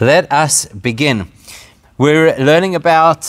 Let us begin. We're learning about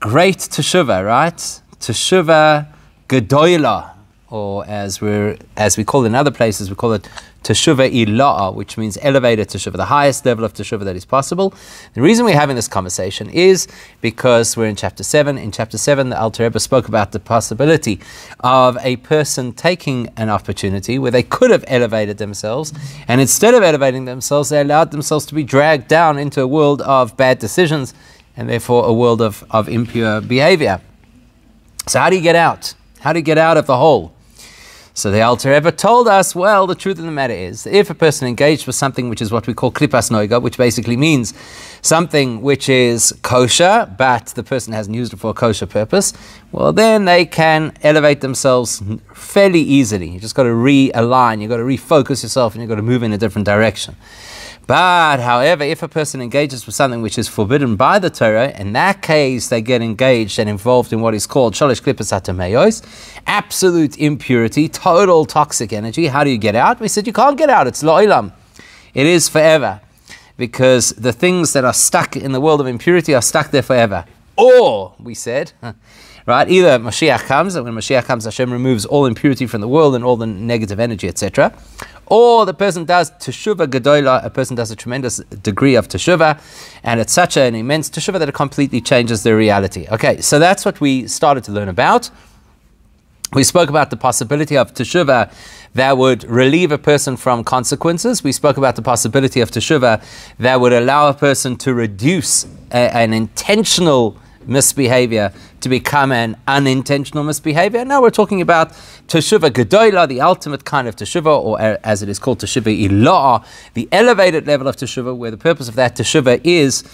great teshuvah, right? Teshuvah gedoyla, or as we as we call it in other places, we call it Teshuvah Ila'a, which means elevated Teshuvah, the highest level of Teshuvah that is possible. The reason we're having this conversation is because we're in chapter 7. In chapter 7, the Alter Rebbe spoke about the possibility of a person taking an opportunity where they could have elevated themselves, and instead of elevating themselves, they allowed themselves to be dragged down into a world of bad decisions and therefore a world of, of impure behavior. So, how do you get out? How do you get out of the hole? So the Alter Rebbe told us, well, the truth of the matter is, if a person engaged with something which is what we call klipas noiga, which basically means something which is kosher, but the person hasn't used it for a kosher purpose, well, then they can elevate themselves fairly easily. You just got to realign, you've got to refocus yourself, and you've got to move in a different direction. But, however, if a person engages with something which is forbidden by the Torah, in that case they get engaged and involved in what is called shalish klipas atameyos, absolute impurity, total toxic energy. How do you get out? We said you can't get out. It's lo'ilam. It is forever. Because the things that are stuck in the world of impurity are stuck there forever. Or, we said, right? Either Mashiach comes, and when Mashiach comes, Hashem removes all impurity from the world and all the negative energy, etc. Or the person does teshuva gedola, a person does a tremendous degree of teshuva, and it's such an immense teshuva that it completely changes their reality. Okay, so that's what we started to learn about. We spoke about the possibility of teshuva that would relieve a person from consequences. We spoke about the possibility of teshuva that would allow a person to reduce a, an intentional misbehavior to become an unintentional misbehavior. Now we're talking about teshuva gedola, the ultimate kind of teshuva, or as it is called teshuva ilah, the elevated level of teshuva, where the purpose of that teshuva is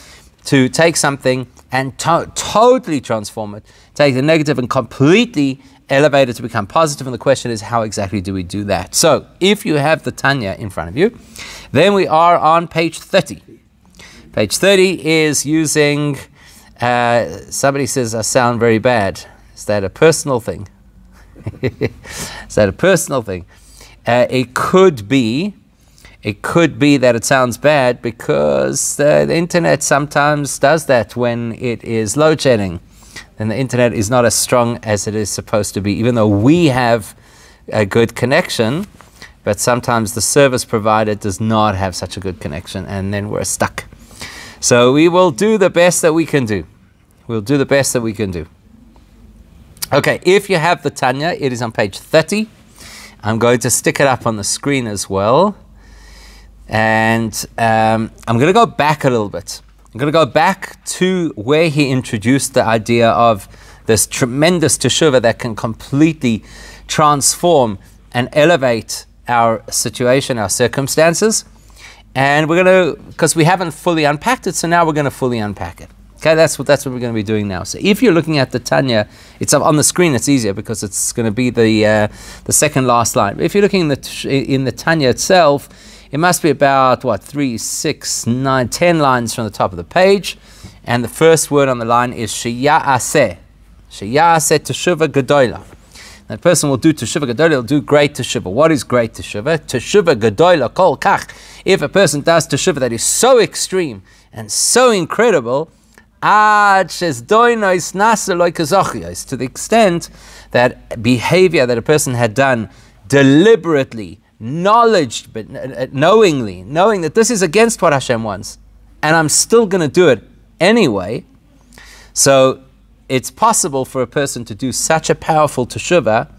to take something and to- totally transform it, take the negative and completely elevate it to become positive. And the question is, how exactly do we do that? So, if you have the Tanya in front of you, then we are on page 30. Page 30 is using uh, somebody says I sound very bad. Is that a personal thing? Is that a personal thing? Uh, it could be. It could be that it sounds bad because uh, the internet sometimes does that when it is load shedding. And the internet is not as strong as it is supposed to be, even though we have a good connection. But sometimes the service provider does not have such a good connection, and then we're stuck. So we will do the best that we can do. We'll do the best that we can do. Okay, if you have the Tanya, it is on page 30. I'm going to stick it up on the screen as well. And um, I'm going to go back a little bit. I'm going to go back to where he introduced the idea of this tremendous teshuvah that can completely transform and elevate our situation, our circumstances. And we're going to, because we haven't fully unpacked it, so now we're going to fully unpack it. Okay, that's what that's what we're going to be doing now. So if you're looking at the Tanya, it's on the screen. It's easier because it's going to be the uh, the second last line. If you're looking in the in the Tanya itself, it must be about what three, six, nine, ten lines from the top of the page, and the first word on the line is sheya'aseh. Sheya'aseh teshuva gedola. That person will do teshuva gedola. He'll do great teshuva. What is great teshuva? Teshuva gedola kol kach. If a person does teshuva that is so extreme and so incredible to the extent that behavior that a person had done deliberately, knowledge, but knowingly, knowing that this is against what Hashem wants, and I'm still going to do it anyway. So it's possible for a person to do such a powerful teshuvah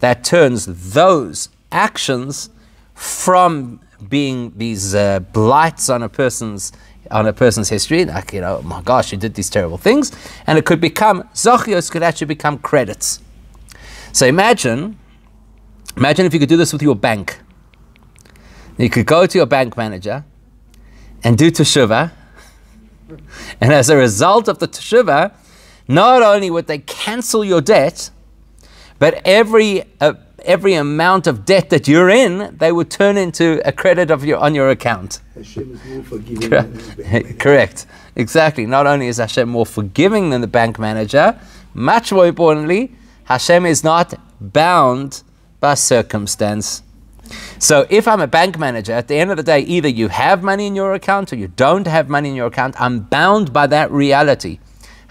that turns those actions from being these uh, blights on a person's on a person's history, like, you know, oh my gosh, you did these terrible things, and it could become, Zochios could actually become credits. So imagine, imagine if you could do this with your bank. You could go to your bank manager and do teshuvah, and as a result of the teshuvah, not only would they cancel your debt, but every uh, every amount of debt that you're in, they would turn into a credit of your on your account. Hashem is more forgiving Correct. Correct. Exactly. Not only is Hashem more forgiving than the bank manager, much more importantly, Hashem is not bound by circumstance. So if I'm a bank manager, at the end of the day, either you have money in your account or you don't have money in your account. I'm bound by that reality.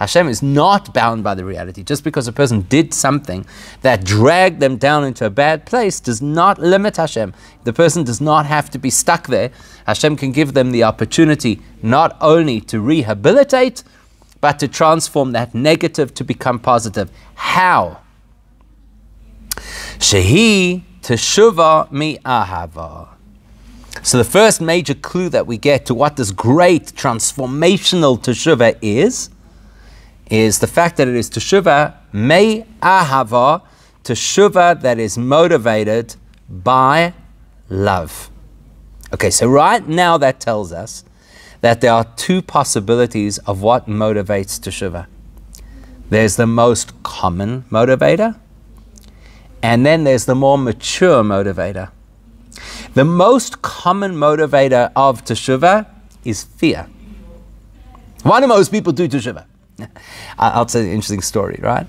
Hashem is not bound by the reality. Just because a person did something that dragged them down into a bad place does not limit Hashem. The person does not have to be stuck there. Hashem can give them the opportunity not only to rehabilitate, but to transform that negative to become positive. How? Shehi teshuva mi ahava. So the first major clue that we get to what this great transformational teshuva is is the fact that it is teshuva may ahava, teshuva that is motivated by love. Okay, so right now that tells us that there are two possibilities of what motivates teshuva. There's the most common motivator, and then there's the more mature motivator. The most common motivator of teshuva is fear. Why do most people do teshuva? I'll tell you an interesting story, right?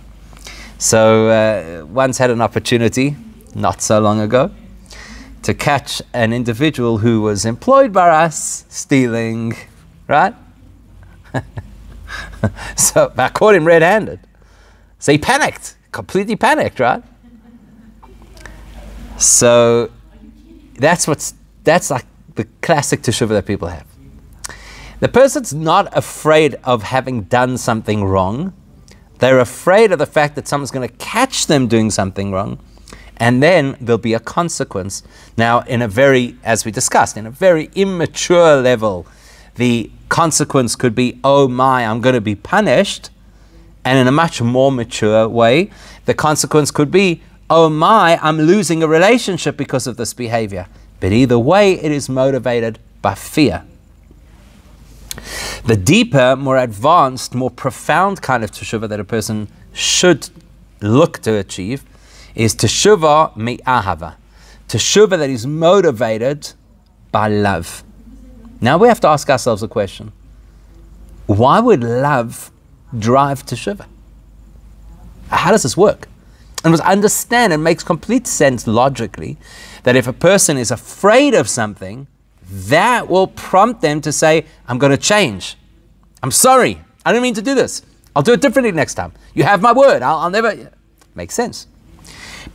So, uh, once had an opportunity, not so long ago, to catch an individual who was employed by us stealing, right? so, I caught him red handed. So, he panicked, completely panicked, right? So, that's what's that's like the classic teshuva that people have. The person's not afraid of having done something wrong. They're afraid of the fact that someone's going to catch them doing something wrong, and then there'll be a consequence. Now, in a very, as we discussed, in a very immature level, the consequence could be, oh my, I'm going to be punished. And in a much more mature way, the consequence could be, oh my, I'm losing a relationship because of this behavior. But either way, it is motivated by fear. The deeper, more advanced, more profound kind of teshuva that a person should look to achieve is teshuva mi'ahava. Teshuva that is motivated by love. Now we have to ask ourselves a question. Why would love drive teshuva? How does this work? And must understand, it makes complete sense logically that if a person is afraid of something, that will prompt them to say, I'm going to change. I'm sorry. I didn't mean to do this. I'll do it differently next time. You have my word. I'll, I'll never. Makes sense.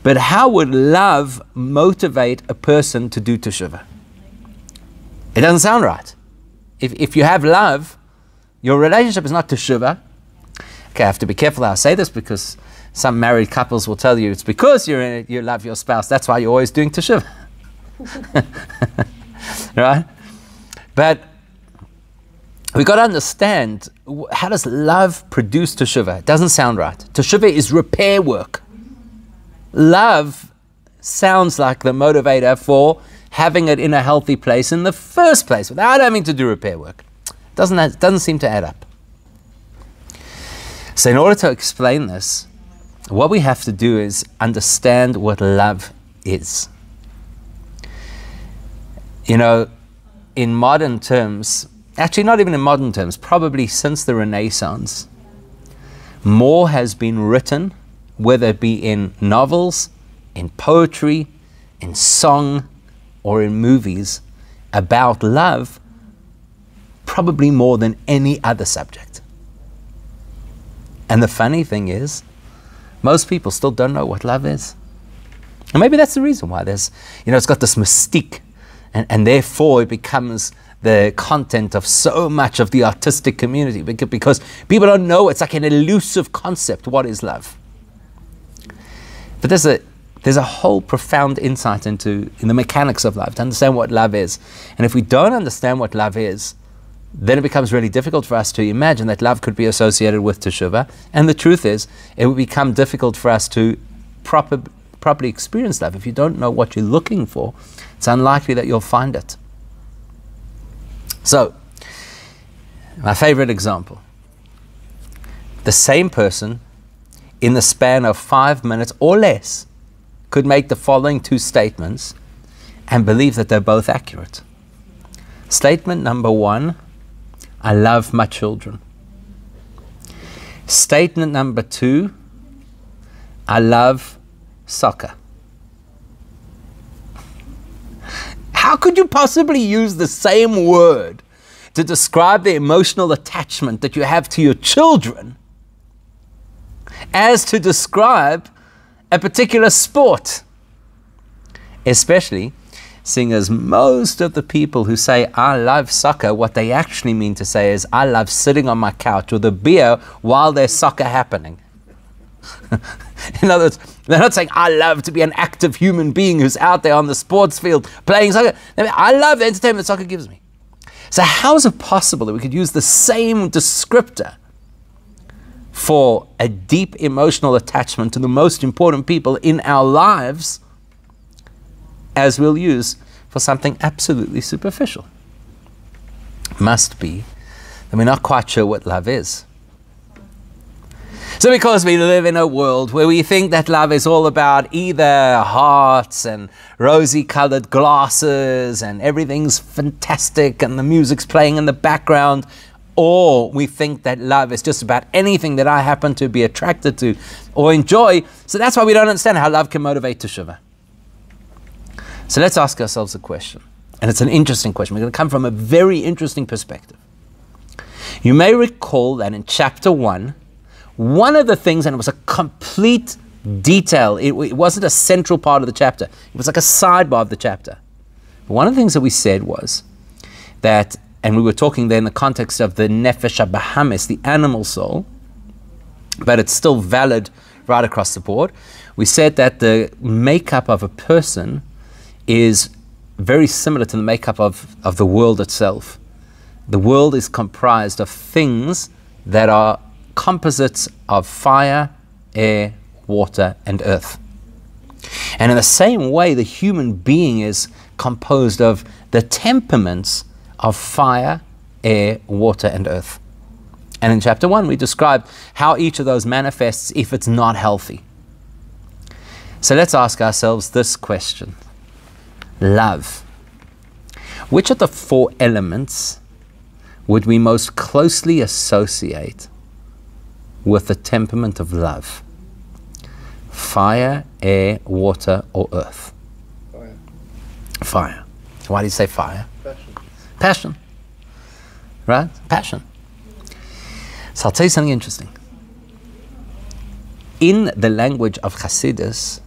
But how would love motivate a person to do teshuva? It doesn't sound right. If, if you have love, your relationship is not teshuva. Okay, I have to be careful how I say this because some married couples will tell you it's because it, you love your spouse. That's why you're always doing teshuva. right? But we got to understand how does love produce teshuva? It doesn't sound right. Teshuva is repair work. Love sounds like the motivator for having it in a healthy place in the first place without having to do repair work. Doesn't that, doesn't seem to add up. So in order to explain this, what we have to do is understand what love is. You know, in modern terms, actually, not even in modern terms, probably since the Renaissance, more has been written, whether it be in novels, in poetry, in song, or in movies, about love, probably more than any other subject. And the funny thing is, most people still don't know what love is. And maybe that's the reason why there's, you know, it's got this mystique and, and therefore it becomes the content of so much of the artistic community because people don't know it's like an elusive concept what is love. But there's a there's a whole profound insight into in the mechanics of love to understand what love is. And if we don't understand what love is then it becomes really difficult for us to imagine that love could be associated with teshuva and the truth is it would become difficult for us to proper, properly experience love if you don't know what you're looking for it's unlikely that you'll find it. So, my favorite example the same person in the span of five minutes or less could make the following two statements and believe that they're both accurate. Statement number one I love my children. Statement number two I love soccer. How could you possibly use the same word to describe the emotional attachment that you have to your children as to describe a particular sport? Especially seeing as most of the people who say, I love soccer, what they actually mean to say is, I love sitting on my couch with a beer while there's soccer happening. In other words, they're not saying, I love to be an active human being who's out there on the sports field playing soccer. I love the entertainment soccer gives me. So, how is it possible that we could use the same descriptor for a deep emotional attachment to the most important people in our lives as we'll use for something absolutely superficial? Must be that we're not quite sure what love is. So, because we live in a world where we think that love is all about either hearts and rosy colored glasses and everything's fantastic and the music's playing in the background, or we think that love is just about anything that I happen to be attracted to or enjoy. So, that's why we don't understand how love can motivate teshuva. So, let's ask ourselves a question. And it's an interesting question. We're going to come from a very interesting perspective. You may recall that in chapter 1, one of the things, and it was a complete detail, it, it, wasn't a central part of the chapter, it was like a sidebar of the chapter. But one of the things that we said was that, and we were talking there in the context of the nefesh bahamis, the animal soul, but it's still valid right across the board. We said that the makeup of a person is very similar to the makeup of, of the world itself. The world is comprised of things that are composites of fire, air, water, and earth. And in the same way, the human being is composed of the temperaments of fire, air, water, and earth. And in chapter 1, we describe how each of those manifests if it's not healthy. So let's ask ourselves this question Love. Which of the four elements would we most closely associate with the temperament of love? Fire, air, water, or earth? Fire. Fire. Why do you say fire? Passion. Passion. Right? Passion. So I'll tell you something interesting. In the language of Hasidus,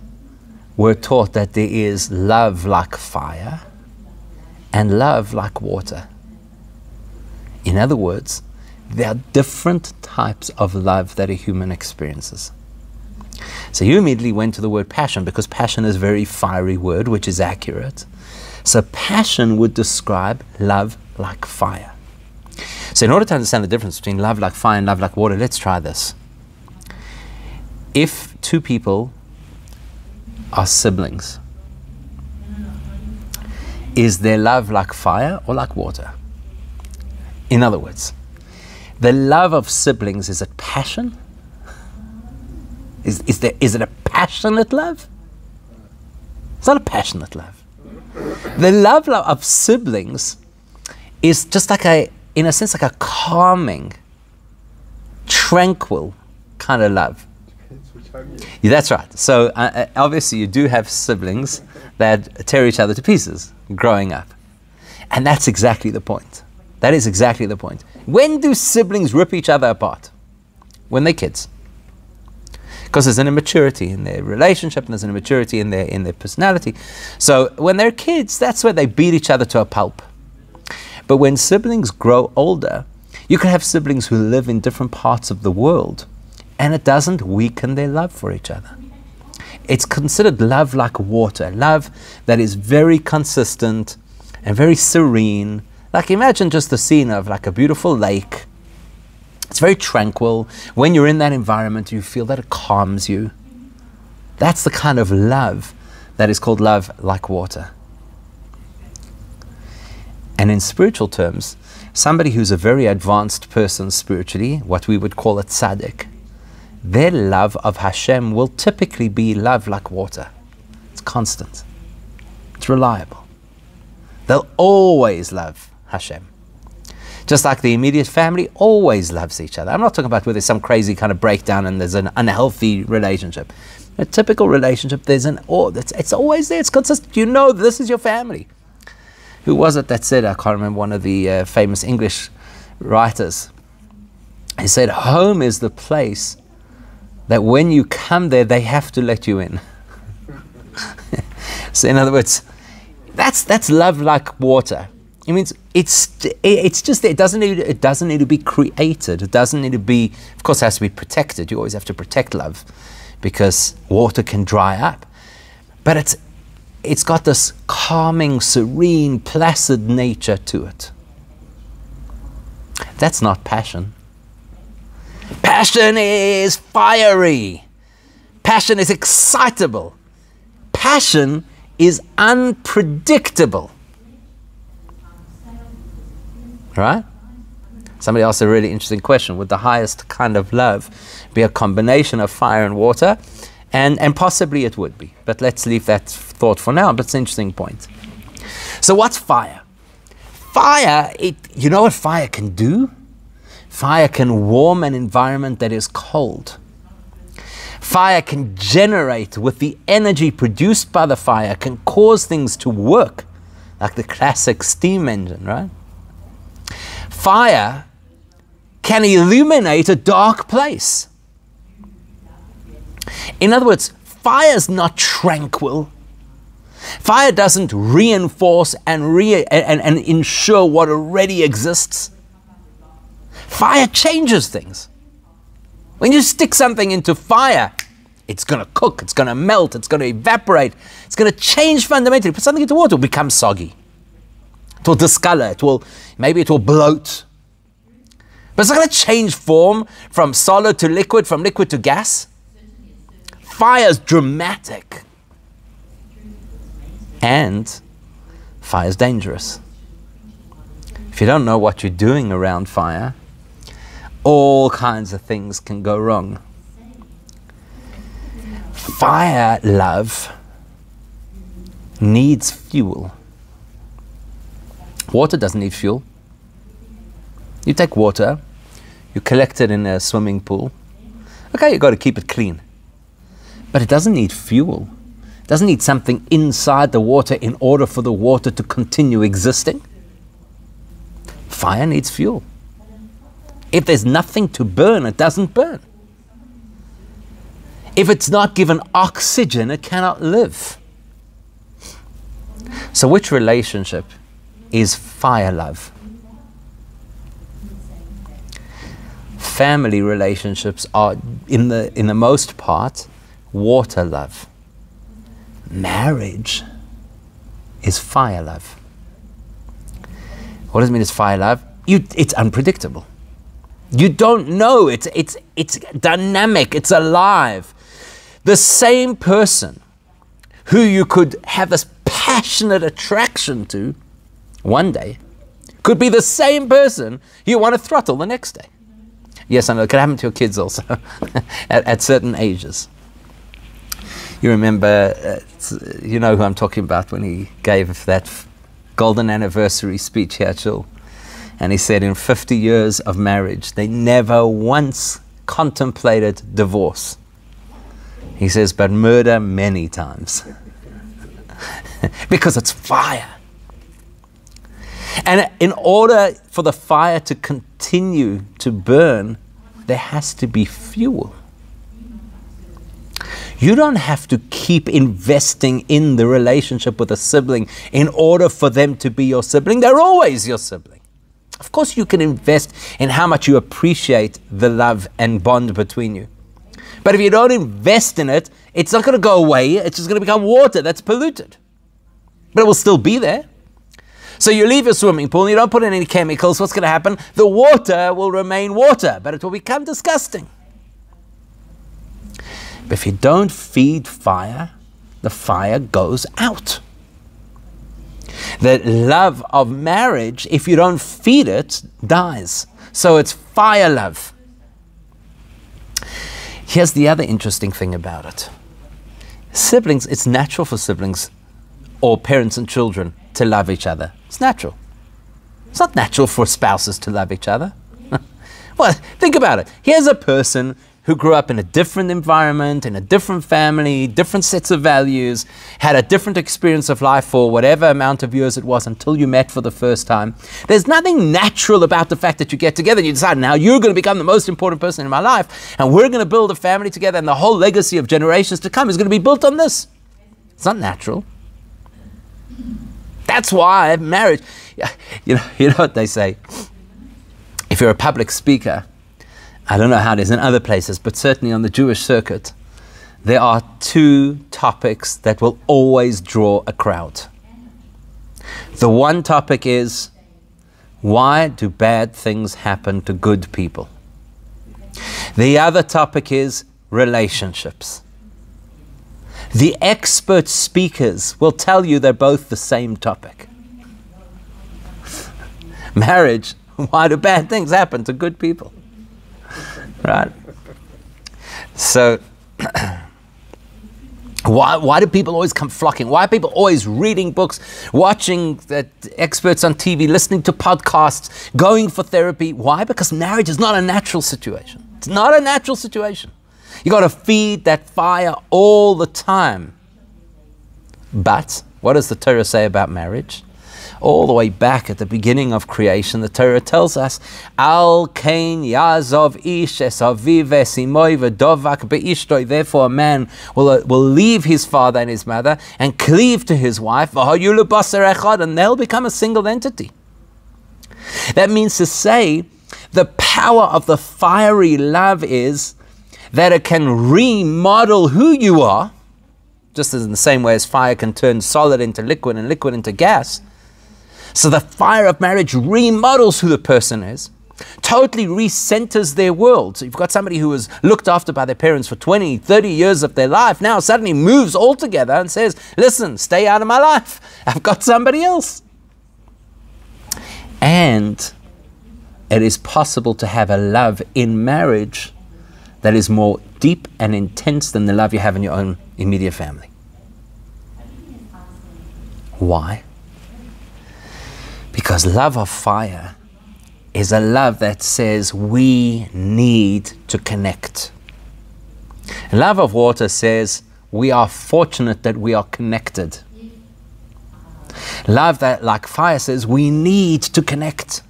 we're taught that there is love like fire and love like water. In other words, there are different types of love that a human experiences. So you immediately went to the word passion because passion is a very fiery word, which is accurate. So passion would describe love like fire. So in order to understand the difference between love like fire and love like water, let's try this. If two people are siblings, is their love like fire or like water? In other words, the love of siblings is it passion? Is, is, there, is it a passionate love? It's not a passionate love. The love of siblings is just like a, in a sense, like a calming, tranquil kind of love. Yeah, that's right. So uh, uh, obviously, you do have siblings that tear each other to pieces growing up, and that's exactly the point. That is exactly the point. When do siblings rip each other apart? When they're kids. Because there's an immaturity in their relationship and there's an immaturity in their in their personality. So when they're kids, that's where they beat each other to a pulp. But when siblings grow older, you can have siblings who live in different parts of the world and it doesn't weaken their love for each other. It's considered love like water, love that is very consistent and very serene. Like imagine just the scene of like a beautiful lake. It's very tranquil. When you're in that environment, you feel that it calms you. That's the kind of love that is called love like water. And in spiritual terms, somebody who's a very advanced person spiritually, what we would call a tzaddik, their love of Hashem will typically be love like water. It's constant, it's reliable. They'll always love Hashem. Just like the immediate family always loves each other. I'm not talking about where there's some crazy kind of breakdown and there's an unhealthy relationship. A typical relationship, there's an oh, it's, it's always there. It's consistent. You know this is your family. who was it that said, I can't remember, one of the uh, famous English writers. He said, Home is the place that when you come there, they have to let you in. so, in other words, that's, that's love like water. It means it's, it's just it doesn't need it doesn't need to be created. It doesn't need to be. Of course, it has to be protected. You always have to protect love, because water can dry up. But it's it's got this calming, serene, placid nature to it. That's not passion. Passion is fiery. Passion is excitable. Passion is unpredictable. Right? Somebody asked a really interesting question. Would the highest kind of love be a combination of fire and water? And, and possibly it would be. But let's leave that thought for now. But it's an interesting point. So, what's fire? Fire, it, you know what fire can do? Fire can warm an environment that is cold. Fire can generate with the energy produced by the fire, can cause things to work, like the classic steam engine, right? Fire can illuminate a dark place. In other words, fire is not tranquil. Fire doesn't reinforce and, re- and, and ensure what already exists. Fire changes things. When you stick something into fire, it's going to cook, it's going to melt, it's going to evaporate, it's going to change fundamentally. Put something into water, it will become soggy. It will discolor, it will, maybe it will bloat. But it's not going to change form from solid to liquid, from liquid to gas. Fire is dramatic. And fire is dangerous. If you don't know what you're doing around fire, all kinds of things can go wrong. Fire love needs fuel. Water doesn't need fuel. You take water, you collect it in a swimming pool. Okay, you've got to keep it clean. But it doesn't need fuel. It doesn't need something inside the water in order for the water to continue existing. Fire needs fuel. If there's nothing to burn, it doesn't burn. If it's not given oxygen, it cannot live. So, which relationship is fire love? Family relationships are, in the, in the most part, water love. Marriage is fire love. What does it mean it's fire love? You, it's unpredictable. You don't know. It's, it's, it's dynamic, it's alive. The same person who you could have this passionate attraction to one day could be the same person you want to throttle the next day. Yes, I know. It can happen to your kids also at, at, certain ages. You remember, uh, you know who I'm talking about when he gave that golden anniversary speech Shul. And he said, in 50 years of marriage, they never once contemplated divorce. He says, but murder many times. because it's fire. And in order for the fire to continue to burn, there has to be fuel. You don't have to keep investing in the relationship with a sibling in order for them to be your sibling. They're always your sibling. Of course, you can invest in how much you appreciate the love and bond between you. But if you don't invest in it, it's not going to go away. It's just going to become water that's polluted. But it will still be there. So you leave your swimming pool and you don't put in any chemicals. What's going to happen? The water will remain water, but it will become disgusting. But if you don't feed fire, the fire goes out. The love of marriage, if you don't feed it, dies. So it's fire love. Here's the other interesting thing about it siblings, it's natural for siblings or parents and children to love each other. It's natural. It's not natural for spouses to love each other. well, think about it. Here's a person who grew up in a different environment, in a different family, different sets of values, had a different experience of life for whatever amount of years it was until you met for the first time. There's nothing natural about the fact that you get together and you decide now you're going to become the most important person in my life and we're going to build a family together and the whole legacy of generations to come is going to be built on this. It's not natural. That's why marriage, you know, you know what they say. If you're a public speaker, I don't know how it is in other places, but certainly on the Jewish circuit, there are two topics that will always draw a crowd. The one topic is why do bad things happen to good people? The other topic is relationships. The expert speakers will tell you they're both the same topic. Marriage, why do bad things happen to good people? right? So, why, why do people always come flocking? Why are people always reading books, watching the experts on TV, listening to podcasts, going for therapy? Why? Because marriage is not a natural situation. It's not a natural situation. You got to feed that fire all the time. But what does the Torah say about marriage? all the way back at the beginning of creation, the Torah tells us, Al Kain Yazov Ish Esaviv Esimoy V'dovak Be'ishtoi. Therefore, a man will, uh, will leave his father and his mother and cleave to his wife, and they'll become a single entity. That means to say, the power of the fiery love is that it can remodel who you are, just as in the same way as fire can turn solid into liquid and liquid into gas. So the fire of marriage remodels who the person is, totally recenters their world. So you've got somebody who was looked after by their parents for 20, 30 years of their life, now suddenly moves altogether and says, Listen, stay out of my life. I've got somebody else. And it is possible to have a love in marriage that is more deep and intense than the love you have in your own immediate family. Why? Because love of fire is a love that says we need to connect. Love of water says we are fortunate that we are connected. Love that, like fire, says we need to connect.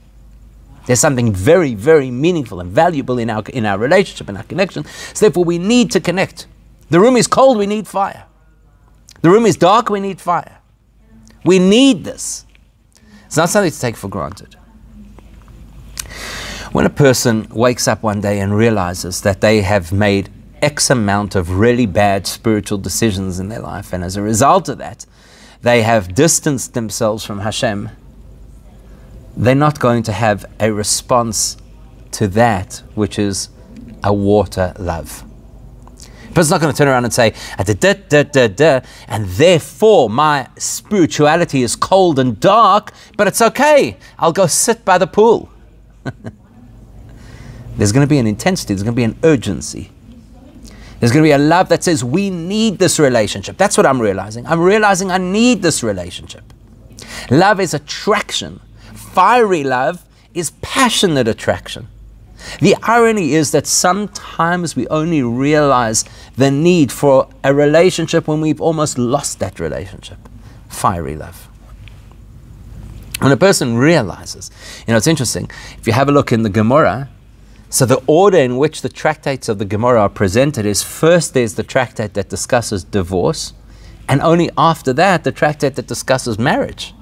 There's something very, very meaningful and valuable in our, in our relationship and our connection. So therefore, we need to connect. The room is cold, we need fire. The room is dark, we need fire. We need this. It's not something to take for granted. When a person wakes up one day and realizes that they have made X amount of really bad spiritual decisions in their life, and as a result of that, they have distanced themselves from Hashem, they're not going to have a response to that, which is a water love But it's not going to turn around and say, ah, da, da, da, da, and therefore my spirituality is cold and dark, but it's okay. I'll go sit by the pool. there's going to be an intensity, there's going to be an urgency. There's going to be a love that says, We need this relationship. That's what I'm realizing. I'm realizing I need this relationship. Love is attraction. Fiery love is passionate attraction. The irony is that sometimes we only realize the need for a relationship when we've almost lost that relationship. Fiery love. When a person realizes, you know, it's interesting. If you have a look in the Gemara, so the order in which the tractates of the Gemara are presented is first there's the tractate that discusses divorce, and only after that the tractate that discusses marriage,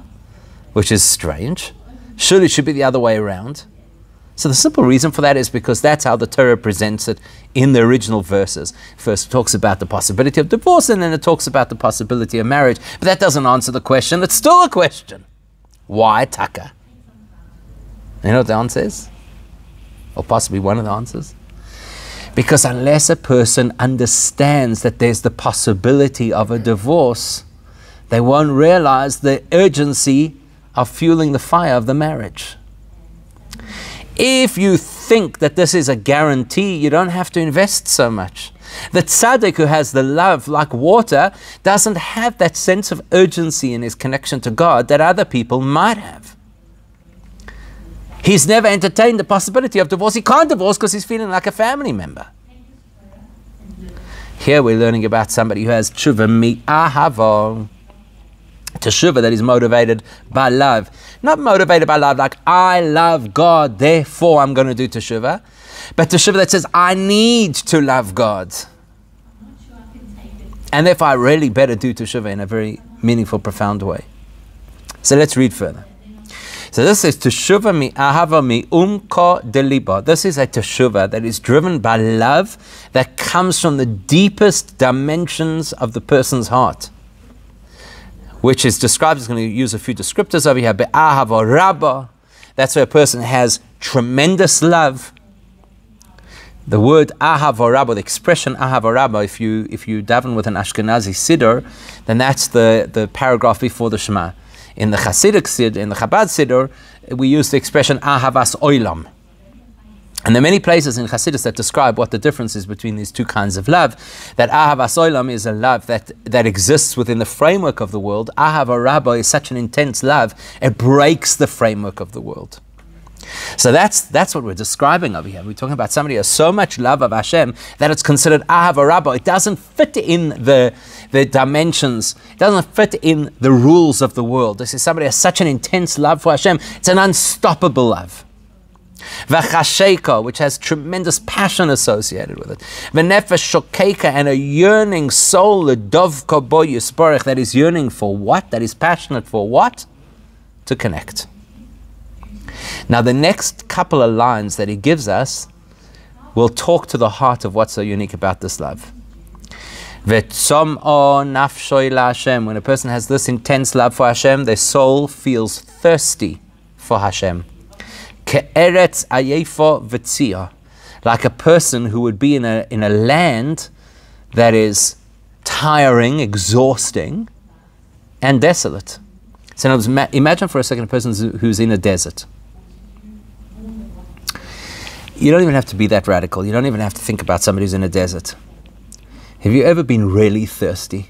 which is strange. Surely it should be the other way around. So the simple reason for that is because that's how the Torah presents it in the original verses. First it talks about the possibility of divorce and then it talks about the possibility of marriage. But that doesn't answer the question. It's still a question. Why taka? You know what the answer is? Or possibly one of the answers? Because unless a person understands that there's the possibility of a divorce, they won't realize the urgency of fueling the fire of the marriage. If you think that this is a guarantee, you don't have to invest so much. The tzaddik who has the love like water doesn't have that sense of urgency in his connection to God that other people might have. He's never entertained the possibility of divorce. He can't divorce because he's feeling like a family member. Here we're learning about somebody who has tshuva mi ahavo. Teshuva that is motivated by love. Not motivated by love like I love God, therefore I'm going to do teshuva. But teshuva that says I need to love God. And therefore I really better do teshuva in a very meaningful, profound way. So let's read further. So this is teshuva mi ahava mi umko deliba. This is a teshuva that is driven by love that comes from the deepest dimensions of the person's heart, which is described. Is going to use a few descriptors over here. Be'ahava rabba. That's where a person has tremendous love. The word ahav rabba, the expression ahav rabba, if you if you daven with an Ashkenazi siddur, then that's the, the paragraph before the Shema. In the Hasidic Siddur, in the Chabad Siddur, we use the expression ahavas oilam. And there are many places in Hasidus that describe what the difference is between these two kinds of love. That ahavas oilam is a love that, that exists within the framework of the world. Ahava rabba is such an intense love, it breaks the framework of the world. So that's that's what we're describing over here. We're talking about somebody who has so much love of Hashem that it's considered ahava rabba. It doesn't fit in the the dimensions. It doesn't fit in the rules of the world. This is somebody who has such an intense love for Hashem. It's an unstoppable love. V'chasheka, which has tremendous passion associated with it. V'nefesh shokeka, and a yearning soul, the dovka bo yisparech, that is yearning for what? That is passionate for what? To connect. Now, the next couple of lines that he gives us will talk to the heart of what's so unique about this love. When a person has this intense love for Hashem, their soul feels thirsty for Hashem. Like a person who would be in a, in a land that is tiring, exhausting, and desolate. So, imagine for a second a person who's in a desert. You don't even have to be that radical. You don't even have to think about somebody who's in a desert. Have you ever been really thirsty?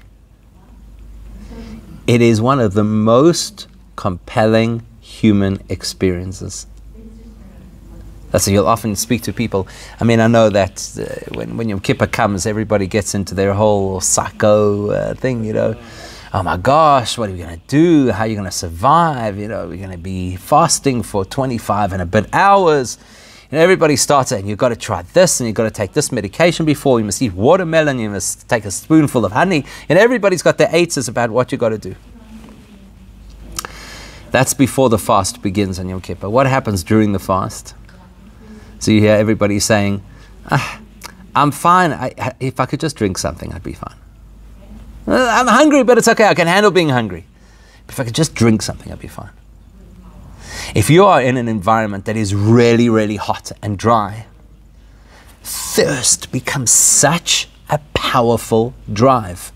It is one of the most compelling human experiences. That's you'll often speak to people. I mean, I know that uh, when, when Yom Kippur comes, everybody gets into their whole sacco uh, thing, you know. Oh my gosh, what are we going to do? How are you going to survive? You know, we're going to be fasting for 25 and a bit hours. And everybody starts saying, you've got to try this and you've got to take this medication before, you must eat watermelon, you must take a spoonful of honey. And everybody's got their answers about what you've got to do. That's before the fast begins on Yom Kippur. What happens during the fast? So you hear everybody saying, ah, I'm fine. I, if I could just drink something, I'd be fine. I'm hungry, but it's okay. I can handle being hungry. If I could just drink something, I'd be fine. If you are in an environment that is really, really hot and dry, thirst becomes such a powerful drive.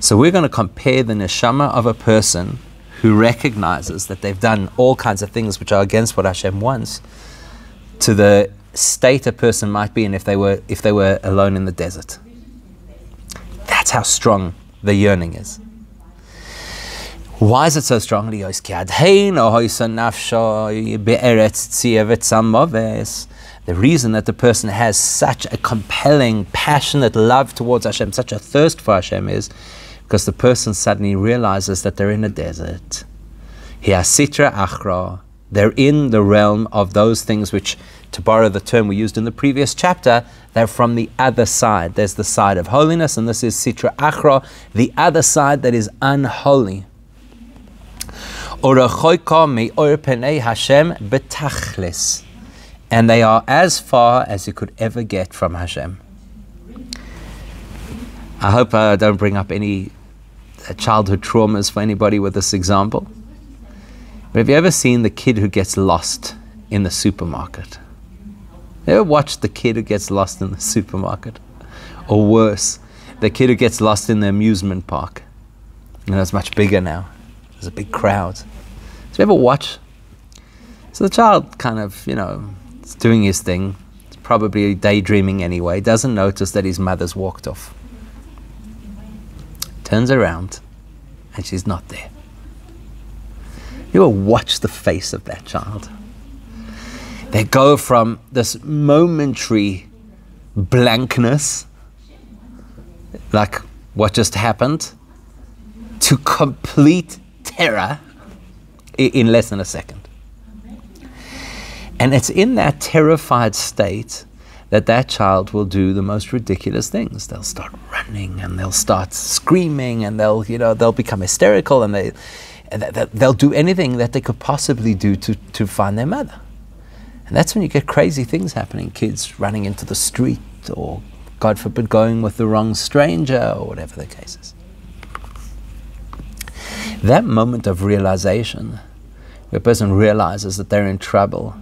So we're going to compare the neshama of a person who recognizes that they've done all kinds of things which are against what Hashem wants to the state a person might be in if they were if they were alone in the desert. That's how strong the yearning is. Why is it so strong? The reason that the person has such a compelling, passionate love towards Hashem, such a thirst for Hashem is because the person suddenly realizes that they're in a desert. Sitra achra. They're in the realm of those things which, to borrow the term we used in the previous chapter, they're from the other side. There's the side of holiness, and this is Sitra achra, the other side that is unholy. And they are as far as you could ever get from Hashem. I hope I don't bring up any childhood traumas for anybody with this example. But have you ever seen the kid who gets lost in the supermarket? Ever watched the kid who gets lost in the supermarket? Or worse, the kid who gets lost in the amusement park. You know, it's much bigger now. There's a big crowd. So you ever watch? So the child kind of, you know, is doing his thing. It's probably daydreaming anyway. Doesn't notice that his mother's walked off. Turns around, and she's not there. You will watch the face of that child. They go from this momentary blankness, like what just happened, to complete terror in less than a second. And it's in that terrified state that that child will do the most ridiculous things. They'll start running and they'll start screaming and they'll, you know, they'll become hysterical and they, they'll do anything that they could possibly do to, to find their mother. And that's when you get crazy things happening. Kids running into the street or, God forbid, going with the wrong stranger or whatever the case is. That moment of realization, where a person realizes that they're in trouble,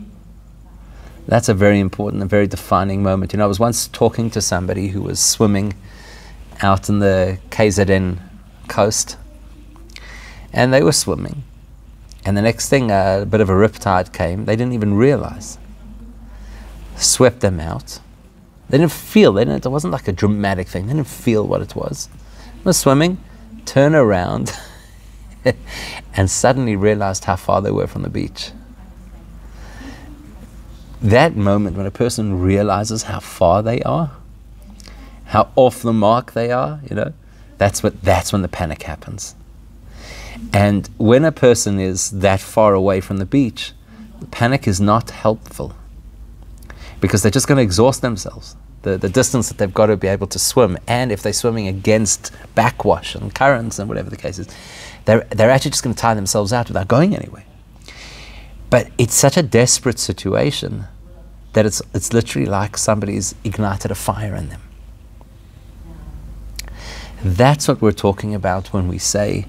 that's a very important and very defining moment. You know, I was once talking to somebody who was swimming out in the KZN coast, and they were swimming. And the next thing, uh, a bit of a riptide came. They didn't even realize. Swept them out. They didn't feel. They didn't, it wasn't like a dramatic thing. They didn't feel what it was. They were swimming, turn around, and suddenly realized how far they were from the beach. That moment when a person realizes how far they are, how off the mark they are, you know, that's what that's when the panic happens. And when a person is that far away from the beach, the panic is not helpful because they're just going to exhaust themselves. The, the distance that they've got to be able to swim, and if they're swimming against backwash and currents and whatever the case is, they're, they're actually just going to tire themselves out without going anywhere. But it's such a desperate situation that it's, it's literally like somebody's ignited a fire in them. That's what we're talking about when we say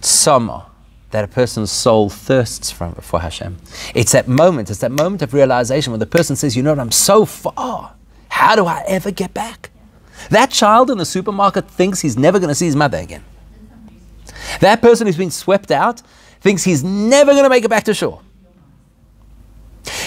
tsama, that a person's soul thirsts from, for Hashem. It's that moment, it's that moment of realization when the person says, You know what, I'm so far. How do I ever get back? That child in the supermarket thinks he's never going to see his mother again. That person who's been swept out thinks he's never going to make it back to shore.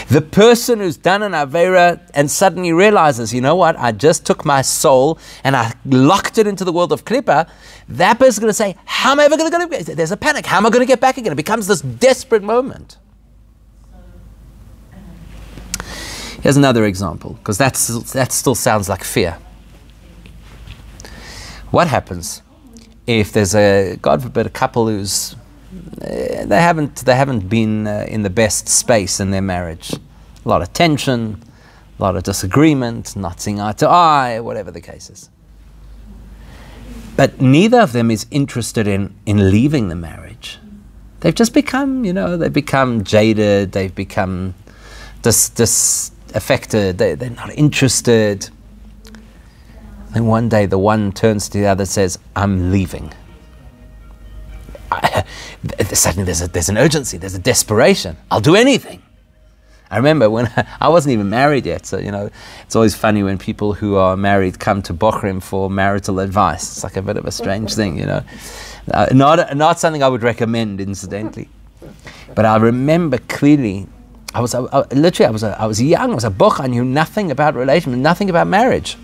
The person who's done an Avera and suddenly realizes, you know what, I just took my soul and I locked it into the world of Klippa, that person's going to say, How am I ever going to get There's a panic. How am I going to get back again? It becomes this desperate moment. Here's another example, because that still sounds like fear. What happens if there's a, God forbid, a couple who's they haven't they haven't been uh, in the best space in their marriage. A lot of tension, a lot of disagreement, not seeing eye to eye, whatever the case is. But neither of them is interested in, in leaving the marriage. They've just become, you know, they've become jaded, they've become dis, disaffected, they, they're not interested. And one day the one turns to the other and says, I'm leaving. I, suddenly there's, a, there's an urgency, there's a desperation. I'll do anything. I remember when I wasn't even married yet, so you know, it's always funny when people who are married come to Bochrim for marital advice. It's like a bit of a strange thing, you know. Uh, not, not something I would recommend, incidentally. But I remember clearly, I was I, I, literally, I was, a, I was young, I was a boch, I knew nothing about relation, nothing about marriage.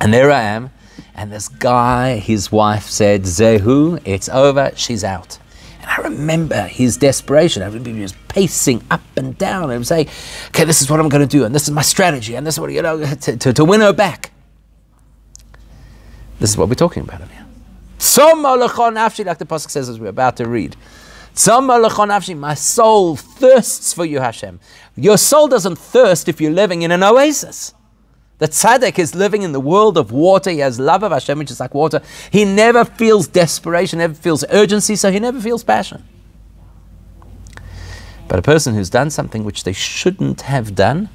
And there I am, and this guy, his wife said, Zehu, it's over, she's out. And I remember his desperation. I remember he was pacing up and down and saying, okay, this is what I'm going to do, and this is my strategy, and this is what, you know, to, to, to win her back. This is what we're talking about here. Like the Pasuk says as we're about to read. My soul thirsts for you, Hashem. Your soul doesn't thirst if you're living in an oasis. The tzaddik is living in the world of water. He has love of Hashem, which is like water. He never feels desperation, never feels urgency, so he never feels passion. But a person who's done something which they shouldn't have done,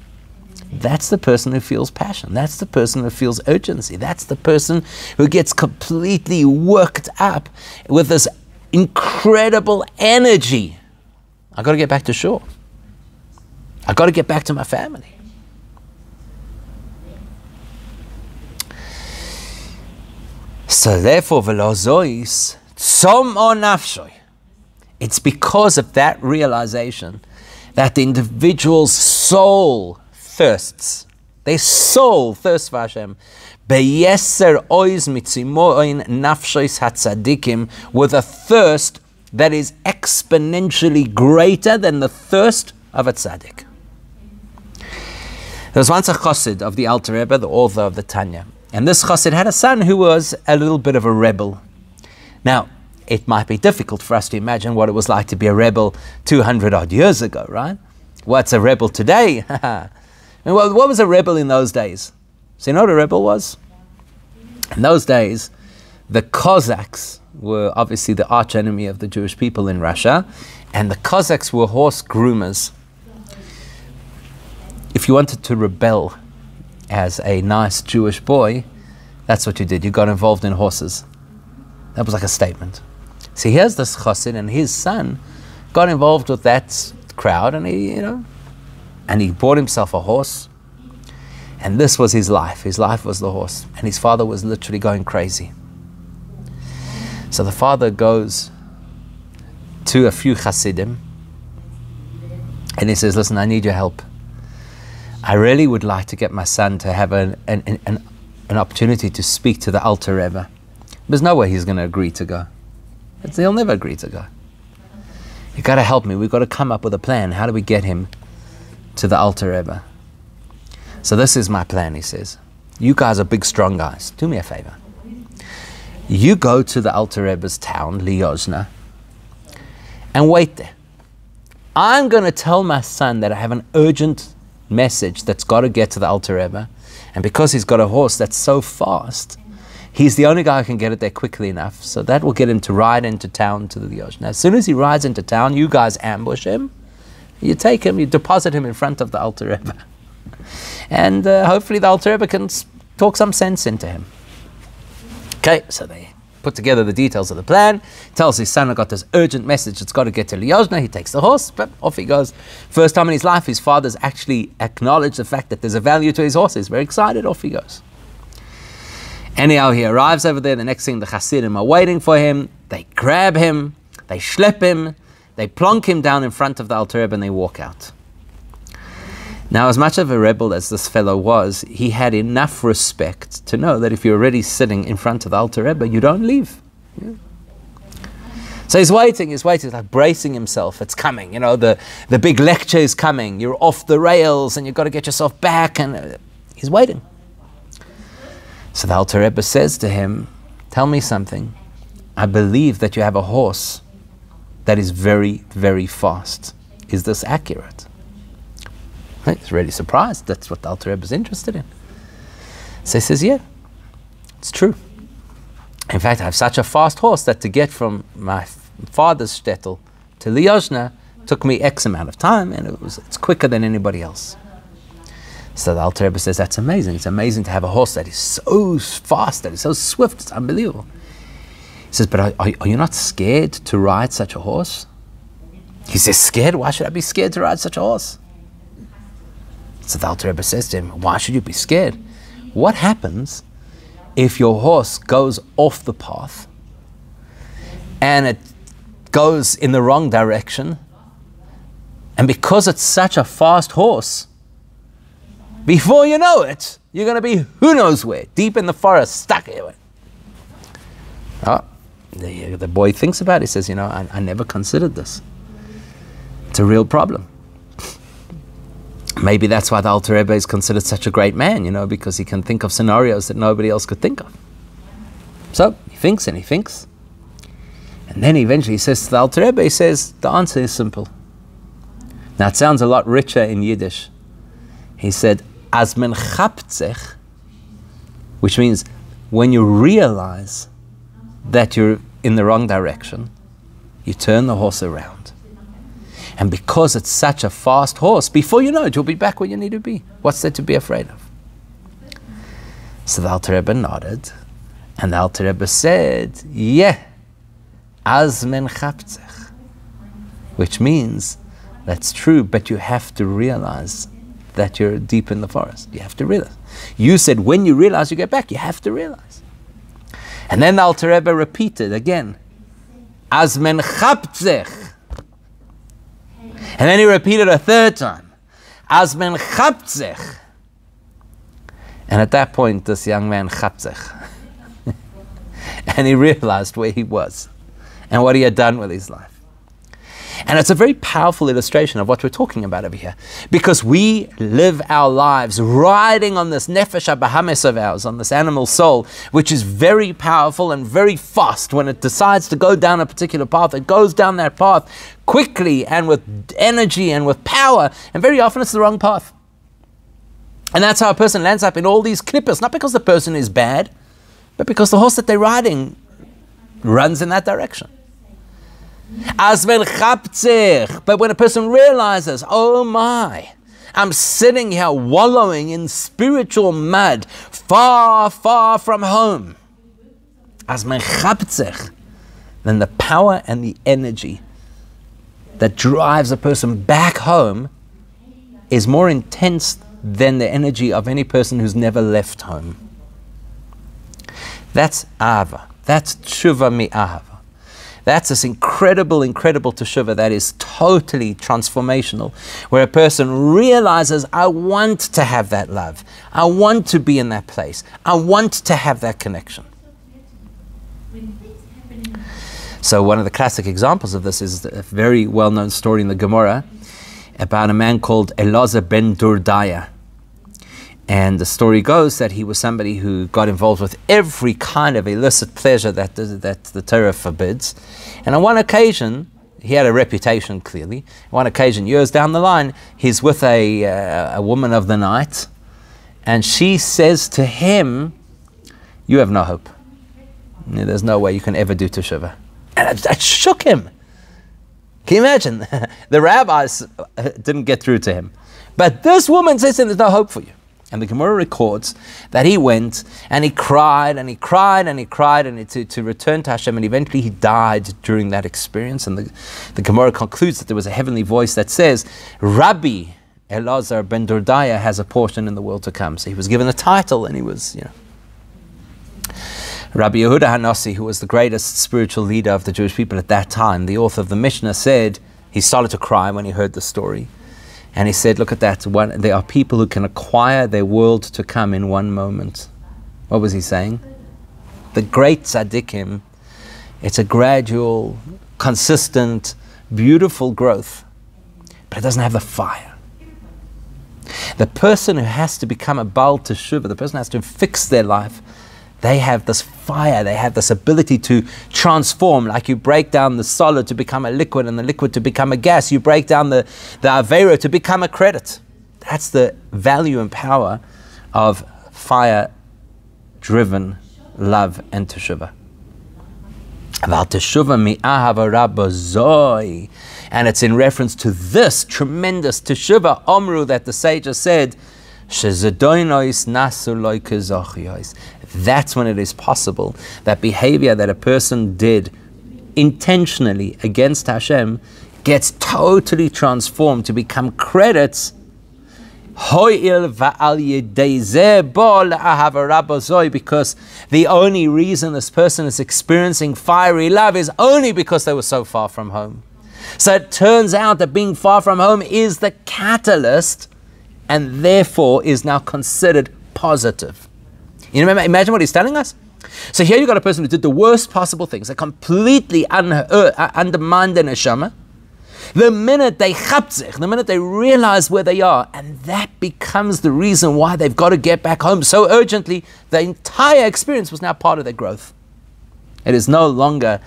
that's the person who feels passion. That's the person who feels urgency. That's the person who gets completely worked up with this incredible energy. I've got to get back to shore. I've got to get back to my family. So therefore, velozois tzom o nafshoy. It's because of that realization that the individual's soul thirsts. Their soul thirsts for Hashem. Beyeser oiz mitzimoin nafshois hatzadikim with a thirst that is exponentially greater than the thirst of a tzaddik. There was once a chassid of the Alter Rebbe, the author of the Tanya. And this chassid had a son who was a little bit of a rebel. Now, it might be difficult for us to imagine what it was like to be a rebel 200 odd years ago, right? What's a rebel today? and what, what was a rebel in those days? So, you know what a rebel was? In those days, the Cossacks were obviously the arch enemy of the Jewish people in Russia, and the Cossacks were horse groomers if you wanted to rebel as a nice Jewish boy, that's what you did. You got involved in horses. That was like a statement. See, here's this chassid, and his son got involved with that crowd, and he, you know, and he bought himself a horse. And this was his life. His life was the horse, and his father was literally going crazy. So the father goes to a few chassidim, and he says, "Listen, I need your help." I really would like to get my son to have an, an, an, an opportunity to speak to the Alter Rebbe. There's no way he's going to agree to go. It's, he'll never agree to go. You've got to help me. We've got to come up with a plan. How do we get him to the Alter Rebbe? So this is my plan, he says. You guys are big, strong guys. Do me a favor. You go to the Alter Rebbe's town, Liozna, and wait there. I'm going to tell my son that I have an urgent message that's got to get to the Alter Rebbe. And because he's got a horse that's so fast, he's the only guy who can get it there quickly enough. So that will get him to ride into town to the ocean. As soon as he rides into town, you guys ambush him. You take him, you deposit him in front of the Alter Rebbe. And uh, hopefully the Alter Rebbe can talk some sense into him. Okay, so they put together the details of the plan, tells his son, I got this urgent message, it's got to get to Liozna. He takes the horse, but off he goes. First time in his life, his father's actually acknowledged the fact that there's a value to his horse. He's very excited, off he goes. Anyhow, he arrives over there. The next thing, the Hasidim are waiting for him. They grab him, they schlep him, they plonk him down in front of the Rebbe, and they walk out. Now, as much of a rebel as this fellow was, he had enough respect to know that if you're already sitting in front of the Alter Rebbe, you don't leave. Yeah. So he's waiting, he's waiting, like bracing himself. It's coming, you know, the, the big lecture is coming. You're off the rails and you've got to get yourself back. And uh, he's waiting. So the Alter Rebbe says to him, Tell me something. I believe that you have a horse that is very, very fast. Is this accurate? He's really surprised. That's what the Alter Rebbe is interested in. So he says, Yeah, it's true. In fact, I have such a fast horse that to get from my father's shtetl to Liozna took me X amount of time, and it was, it's quicker than anybody else. So the Alter Rebbe says, That's amazing. It's amazing to have a horse that is so fast, that is so swift. It's unbelievable. He says, But are, are you not scared to ride such a horse? He says, Scared? Why should I be scared to ride such a horse? So the Alter Rebbe says to him, Why should you be scared? What happens if your horse goes off the path and it goes in the wrong direction? And because it's such a fast horse, before you know it, you're going to be who knows where, deep in the forest, stuck here. Oh, the, the boy thinks about it. He says, You know, I, I never considered this. It's a real problem maybe that's why the Alter Rebbe is considered such a great man, you know, because he can think of scenarios that nobody else could think of. So he thinks and he thinks. And then eventually he says to the Alter Rebbe, he says, the answer is simple. Now it sounds a lot richer in Yiddish. He said, As men chaptzech, which means when you realize that you're in the wrong direction, you turn the horse around. And because it's such a fast horse, before you know it, you'll be back where you need to be. What's there to be afraid of? So the Alter Rebbe nodded, and the Alter Rebbe said, Yeah, Azmen Chaptzech, which means that's true, but you have to realize that you're deep in the forest. You have to realize. You said when you realize you get back, you have to realize. And then the Alter Rebbe repeated again, Azmen Chaptzech. And then he repeated a third time, Azmen chapzech. And at that point, this young man chapzech. and he realized where he was and what he had done with his life. And it's a very powerful illustration of what we're talking about over here. Because we live our lives riding on this nefesh abahames of ours, on this animal soul, which is very powerful and very fast. When it decides to go down a particular path, it goes down that path quickly and with energy and with power. And very often it's the wrong path. And that's how a person lands up in all these klippos, not because the person is bad, but because the horse that they're riding runs in that direction. But when a person realizes, oh my, I'm sitting here wallowing in spiritual mud, far, far from home. As then the power and the energy that drives a person back home is more intense than the energy of any person who's never left home. That's Ahava. That's Tshuva mi Ahava. That's this incredible, incredible teshuva that is totally transformational, where a person realizes, I want to have that love. I want to be in that place. I want to have that connection. So, one of the classic examples of this is a very well known story in the Gemara about a man called Elazar ben Durdaya. And the story goes that he was somebody who got involved with every kind of illicit pleasure that the, that the Torah forbids. And on one occasion, he had a reputation clearly. one occasion, years down the line, he's with a, uh, a woman of the night, and she says to him, You have no hope. There's no way you can ever do Teshuvah. And that shook him. Can you imagine? the rabbis uh, didn't get through to him. But this woman says, There's no hope for you. And the Gemara records that he went and he cried and he cried and he cried and he, to, to return to Hashem and eventually he died during that experience. And the, the Gemara concludes that there was a heavenly voice that says, Rabbi Elazar ben Dordaya has a portion in the world to come. So he was given a title and he was, you know. Rabbi Yehuda Hanassi, who was the greatest spiritual leader of the Jewish people at that time, the author of the Mishnah, said he started to cry when he heard the story. And he said, Look at that. One, there are people who can acquire their world to come in one moment. What was he saying? The great tzaddikim, it's a gradual, consistent, beautiful growth, but it doesn't have the fire. The person who has to become a Baal Teshuvah, the person who has to fix their life, they have this fire, they have this ability to transform, like you break down the solid to become a liquid and the liquid to become a gas. You break down the, the Avera to become a credit. That's the value and power of fire driven love and teshuvah. And it's in reference to this tremendous teshuvah, omru, that the sages said, that's when it is possible that behavior that a person did intentionally against Hashem gets totally transformed to become credits because the only reason this person is experiencing fiery love is only because they were so far from home. So it turns out that being far from home is the catalyst and therefore is now considered positive. You remember, imagine what he's telling us? So here you've got a person who did the worst possible things, they completely uh, undermined their neshama. The minute they chapzich, the minute they realize where they are, and that becomes the reason why they've got to get back home so urgently, the entire experience was now part of their growth. It is no longer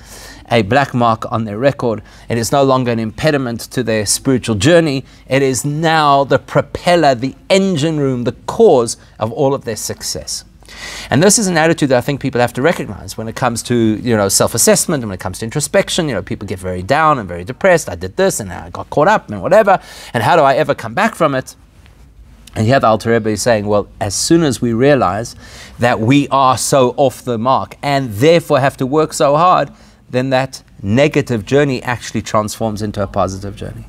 a black mark on their record. It is no longer an impediment to their spiritual journey. It is now the propeller, the engine room, the cause of all of their success. And this is an attitude that I think people have to recognize when it comes to you know self-assessment and when it comes to introspection. You know, people get very down and very depressed. I did this and I got caught up and whatever. And how do I ever come back from it? And here the Alter Rebbe is saying, well, as soon as we realize that we are so off the mark and therefore have to work so hard, then that negative journey actually transforms into a positive journey.